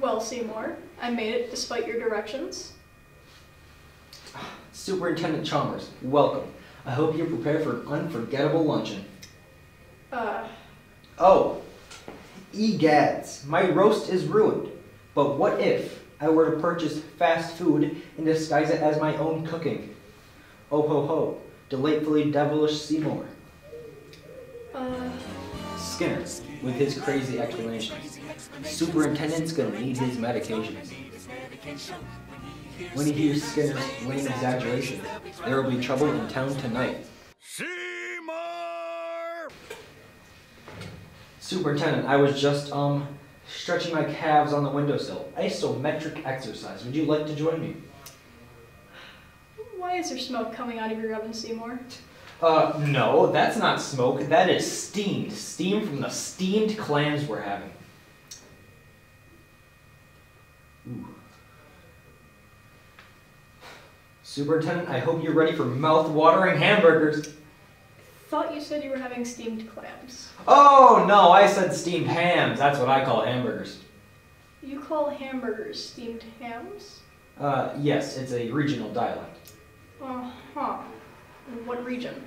Well, Seymour, I made it despite your directions. Superintendent Chalmers, welcome. I hope you're prepared for an unforgettable luncheon. Uh, Oh, egads, my roast is ruined. But what if I were to purchase fast food and disguise it as my own cooking? Oh ho ho, delightfully devilish Seymour. uh, Skinner, with his crazy explanations. Superintendent's gonna need his medications. When he hears Skinner's lame exaggerations, there will be trouble in town tonight. Seymour! Superintendent, I was just, um, stretching my calves on the windowsill. Isometric exercise. Would you like to join me? why is there smoke coming out of your oven, Seymour? Uh, no, that's not smoke. That is steamed. Steam from the steamed clams we're having. Ooh. Superintendent, I hope you're ready for mouth-watering hamburgers. Thought you said you were having steamed clams. Oh, no, I said steamed hams. That's what I call hamburgers. You call hamburgers steamed hams? Uh, yes, it's a regional dialect. Uh huh. What region?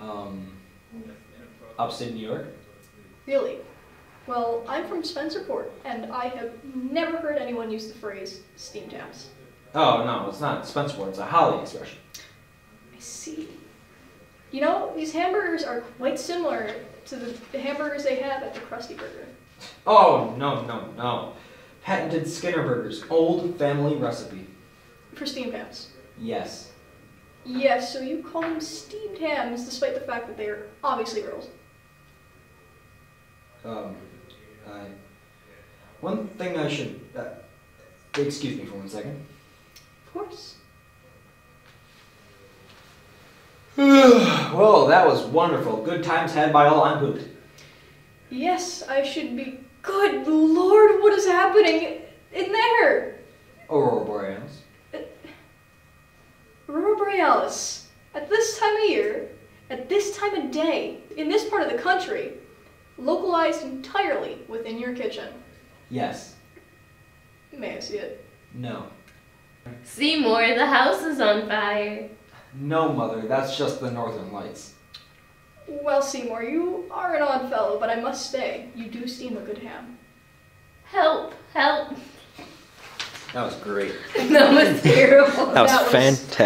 Um, upstate New York? Really? Well, I'm from Spencerport, and I have never heard anyone use the phrase steamed hams. Oh, no, it's not Spencerport. It's a Holly expression. I see. You know, these hamburgers are quite similar to the, the hamburgers they have at the Krusty Burger. Oh, no, no, no. Patented Skinner Burgers. Old family recipe. For steamed hams. Yes. Yes, so you call them steamed hams despite the fact that they are obviously rolls. Um, I. One thing I should. Uh, excuse me for one second. Of course. well, that was wonderful. Good times had by all. I'm pooped. Yes, I should be. Good lord, what is happening in there? Aurora Borealis. Aurora Borealis. At this time of year, at this time of day, in this part of the country, localized entirely within your kitchen. Yes. May I see it? No. Seymour, the house is on fire. No, Mother. That's just the Northern Lights. Well, Seymour, you are an odd fellow, but I must say, you do steam a good ham. Help, help. That was great. that was terrible. That was- fantastic.